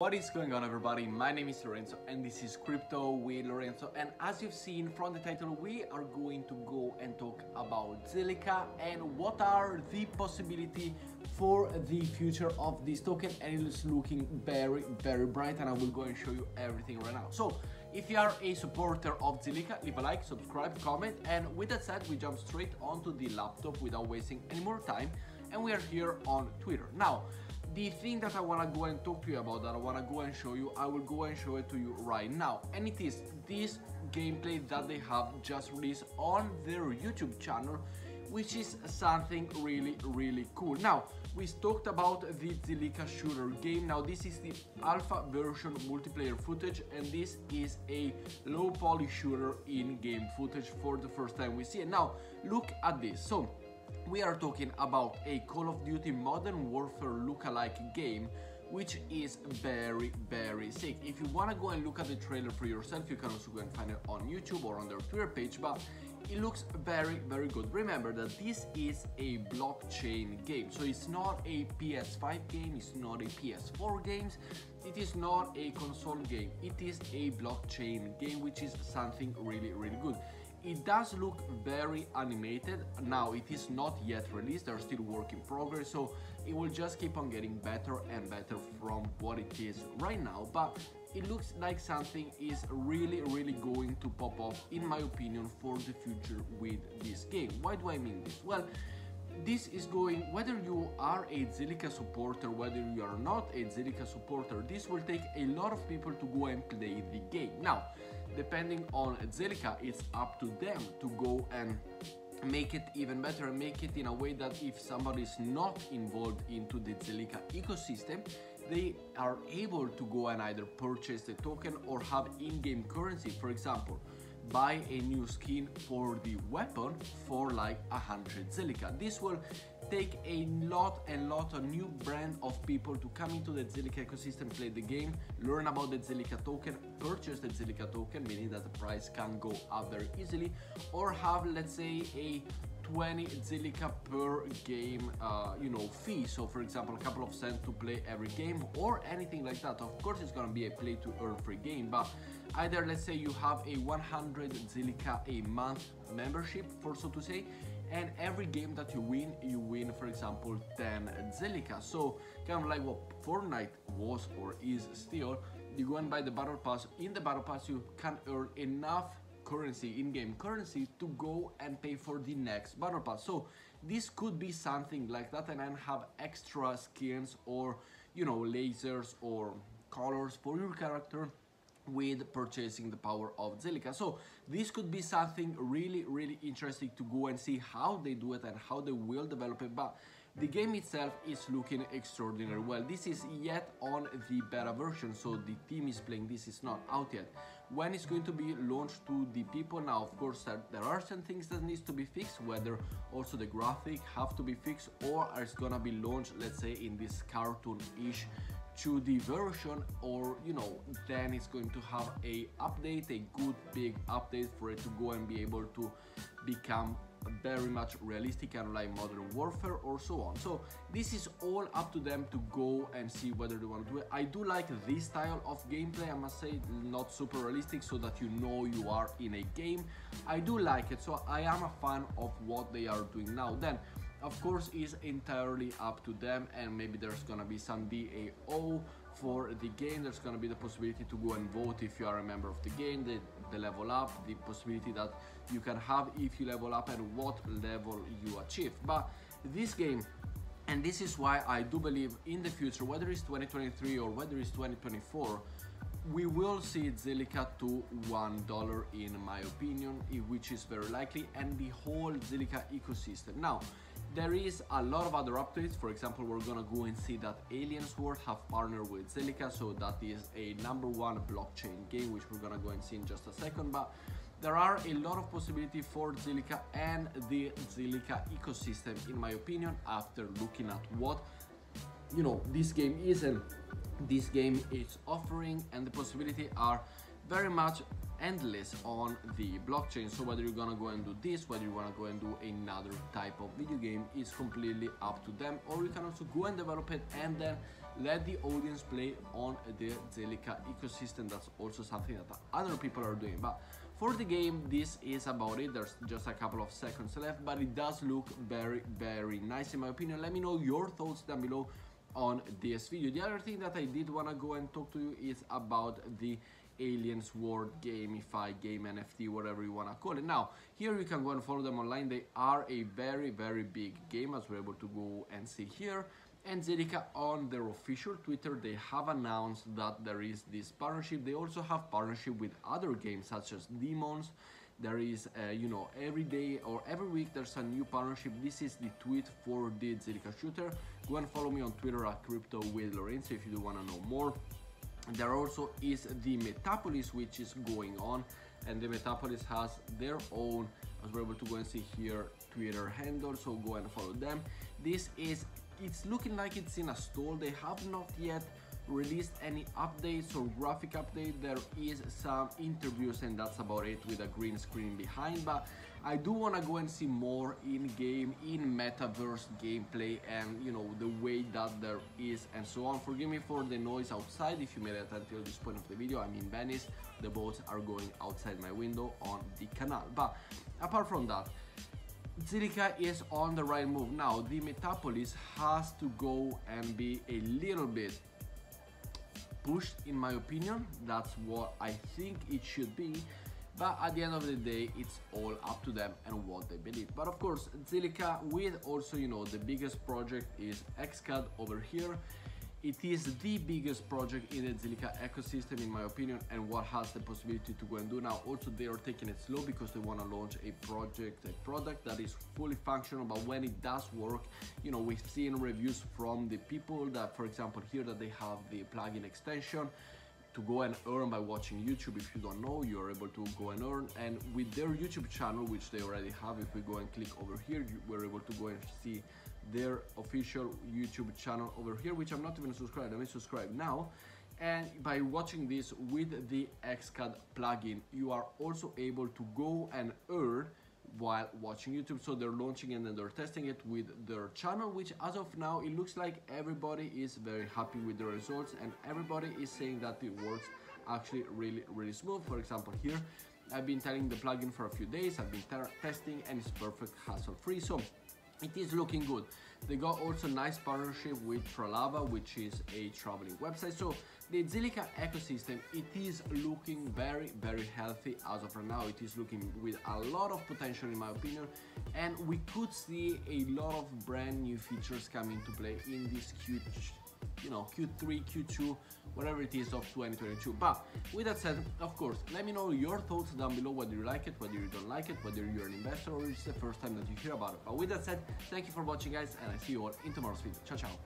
What is going on everybody? My name is Lorenzo and this is Crypto with Lorenzo and as you've seen from the title we are going to go and talk about Zilliqa and what are the possibility for the future of this token and it is looking very very bright and I will go and show you everything right now. So if you are a supporter of Zilliqa, leave a like, subscribe, comment and with that said we jump straight onto the laptop without wasting any more time and we are here on Twitter. Now the thing that I want to go and talk to you about that I want to go and show you I will go and show it to you right now. And it is this gameplay that they have just released on their YouTube channel which is something really really cool. Now we talked about the Zilliqa shooter game. Now this is the alpha version multiplayer footage and this is a low poly shooter in game footage for the first time we see it. Now look at this. So we are talking about a Call of Duty Modern Warfare lookalike game which is very very sick. If you wanna go and look at the trailer for yourself, you can also go and find it on YouTube or on their Twitter page, but it looks very very good. Remember that this is a blockchain game, so it's not a PS5 game, it's not a PS4 game, it is not a console game, it is a blockchain game, which is something really really good. It does look very animated. Now it is not yet released, they're still work in progress, so it will just keep on getting better and better from what it is right now. But it looks like something is really really going to pop up in my opinion for the future with this game. Why do I mean this? Well, this is going, whether you are a Zilliqa supporter, whether you are not a Zilliqa supporter, this will take a lot of people to go and play the game. Now, depending on Zilliqa, it's up to them to go and make it even better and make it in a way that if somebody is not involved into the Zilliqa ecosystem, they are able to go and either purchase the token or have in-game currency. For example, buy a new skin for the weapon for like a hundred Zilliqa. This will take a lot and lot of new brand of people to come into the Zilliqa ecosystem, play the game, learn about the Zilliqa token, purchase the Zilliqa token, meaning that the price can go up very easily, or have let's say a 20 Zilliqa per game, uh, you know, fee. So for example, a couple of cents to play every game or anything like that. Of course, it's gonna be a play to earn free game, but either let's say you have a 100 Zilliqa a month membership, for so to say, and every game that you win, you win, for example, 10 Zilliqa. So kind of like what Fortnite was or is still, you go and buy the battle pass. In the battle pass, you can earn enough currency, in-game currency, to go and pay for the next battle pass. So this could be something like that and then have extra skins or, you know, lasers or colors for your character with purchasing the power of Zilliqa. So this could be something really, really interesting to go and see how they do it and how they will develop it. But the game itself is looking extraordinary well. This is yet on the beta version, so the team is playing this is not out yet. When it's going to be launched to the people. Now, of course, there are some things that needs to be fixed, whether also the graphic have to be fixed or it's gonna be launched, let's say, in this cartoon-ish to the version or you know then it's going to have a update a good big update for it to go and be able to become very much realistic and like modern warfare or so on. So this is all up to them to go and see whether they want to do it. I do like this style of gameplay i must say not super realistic so that you know you are in a game. I do like it so i am a fan of what they are doing now. Then of course is entirely up to them and maybe there's gonna be some DAO for the game there's gonna be the possibility to go and vote if you are a member of the game the, the level up the possibility that you can have if you level up and what level you achieve. But this game and this is why I do believe in the future whether it's 2023 or whether it's 2024 we will see Zilliqa to one dollar in my opinion which is very likely and the whole Zilliqa ecosystem. Now there is a lot of other updates. For example, we're gonna go and see that Alien Worlds have partnered with Zilliqa, so that is a number one blockchain game, which we're gonna go and see in just a second. But there are a lot of possibility for Zilliqa and the Zilliqa ecosystem, in my opinion, after looking at what you know this game is and this game is offering, and the possibility are very much endless on the blockchain so whether you're gonna go and do this whether you want to go and do another type of video game is completely up to them or you can also go and develop it and then let the audience play on the Zilliqa ecosystem. That's also something that other people are doing. But for the game, this is about it. There's just a couple of seconds left, but it does look very, very nice in my opinion. Let me know your thoughts down below on this video. The other thing that I did want to go and talk to you is about the Aliens World Gamify game NFT, whatever you want to call it. Now, here you can go and follow them online. They are a very, very big game, as we're able to go and see here. And Zilliqa on their official Twitter, they have announced that there is this partnership. They also have partnership with other games such as Demons. There is, uh, you know, every day or every week there's a new partnership. This is the tweet for the Zilliqa shooter. Go and follow me on Twitter at Crypto with Lorenzo if you do want to know more. There also is the Metapolis which is going on and the Metapolis has their own, as we're able to go and see here, Twitter handle, so go and follow them. This is, it's looking like it's in a stall. They have not yet released any updates or graphic update. There is some interviews and that's about it with a green screen behind, but I do want to go and see more in-game, in metaverse gameplay and you know the way that there is and so on. Forgive me for the noise outside if you made it until this point of the video. I'm in Venice, the boats are going outside my window on the canal. But apart from that, Zilliqa is on the right move. Now, the Metapolis has to go and be a little bit pushed in my opinion. That's what I think it should be but at the end of the day it's all up to them and what they believe. But of course Zilliqa with also you know the biggest project is XCAD over here. It is the biggest project in the Zilliqa ecosystem in my opinion and what has the possibility to go and do now. Also they are taking it slow because they want to launch a project a product that is fully functional. But when it does work you know we've seen reviews from the people that for example here that they have the plugin extension to go and earn by watching YouTube. If you don't know, you're able to go and earn. And with their YouTube channel, which they already have, if we go and click over here, we're able to go and see their official YouTube channel over here, which I'm not even subscribed. Let me subscribe now. And by watching this with the XCAD plugin, you are also able to go and earn while watching YouTube. So they're launching and then they're testing it with their channel, which as of now, it looks like everybody is very happy with the results and everybody is saying that it works actually really, really smooth. For example, here, I've been telling the plugin for a few days, I've been testing and it's perfect hassle free. So it is looking good. They got also nice partnership with Travala, which is a traveling website. So the Zilliqa ecosystem, it is looking very, very healthy as of right now. It is looking with a lot of potential in my opinion. And we could see a lot of brand new features come into play in this Q, you know, Q3, Q2, whatever it is of 2022. But with that said, of course, let me know your thoughts down below, whether you like it, whether you don't like it, whether you're an investor or it's the first time that you hear about it. But with that said, thank you for watching guys, and I see you all in tomorrow's video. Ciao, ciao.